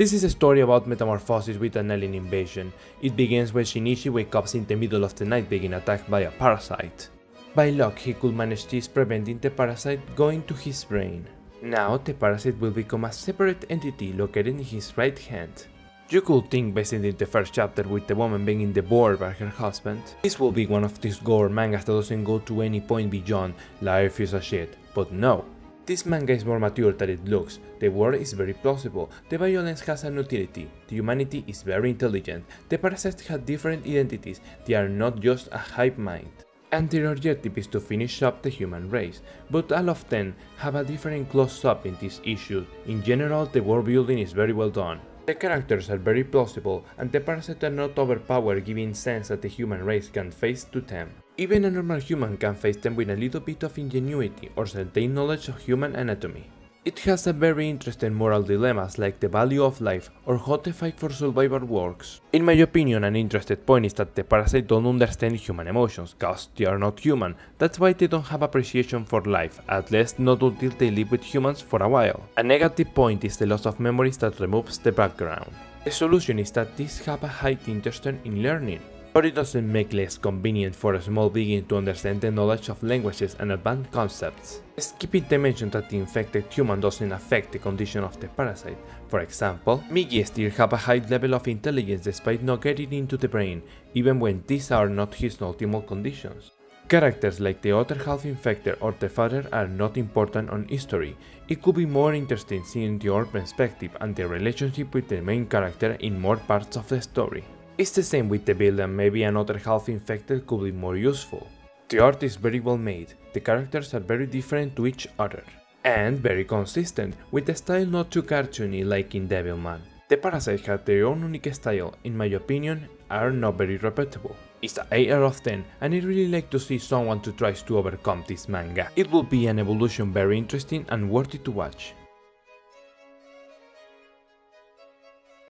This is a story about metamorphosis with an alien invasion. It begins when Shinichi wakes up in the middle of the night being attacked by a parasite. By luck, he could manage this preventing the parasite going to his brain. Now, the parasite will become a separate entity located in his right hand. You could think based in the first chapter with the woman being devoured by her husband. This will be one of these gore mangas that doesn't go to any point beyond life is a shit, but no. This manga is more mature than it looks, the world is very plausible, the violence has an utility, the humanity is very intelligent, the parasites have different identities, they are not just a hive mind. And their objective is to finish up the human race, but all of them have a different close-up in this issue. In general, the world building is very well done. The characters are very plausible, and the parasites are not overpowered giving sense that the human race can face to them. Even a normal human can face them with a little bit of ingenuity or certain knowledge of human anatomy. It has a very interesting moral dilemmas like the value of life or how the fight for survival works. In my opinion an interesting point is that the parasites don't understand human emotions, cause they are not human, that's why they don't have appreciation for life, at least not until they live with humans for a while. A negative point is the loss of memories that removes the background. The solution is that these have a high interest in learning. But it doesn't make less convenient for a small being to understand the knowledge of languages and advanced concepts. Skipping the mention that the infected human doesn't affect the condition of the parasite. For example, Migi still have a high level of intelligence despite not getting into the brain, even when these are not his optimal conditions. Characters like the other half infected or the father are not important on history. It could be more interesting seeing your perspective and the relationship with the main character in more parts of the story. It's the same with the build and maybe another half infected could be more useful. The art is very well made, the characters are very different to each other. And very consistent, with the style not too cartoony like in Devilman. The Parasites have their own unique style, in my opinion, are not very repeatable. It's a 8 out of 10 and I really like to see someone to tries to overcome this manga. It will be an evolution very interesting and worthy to watch.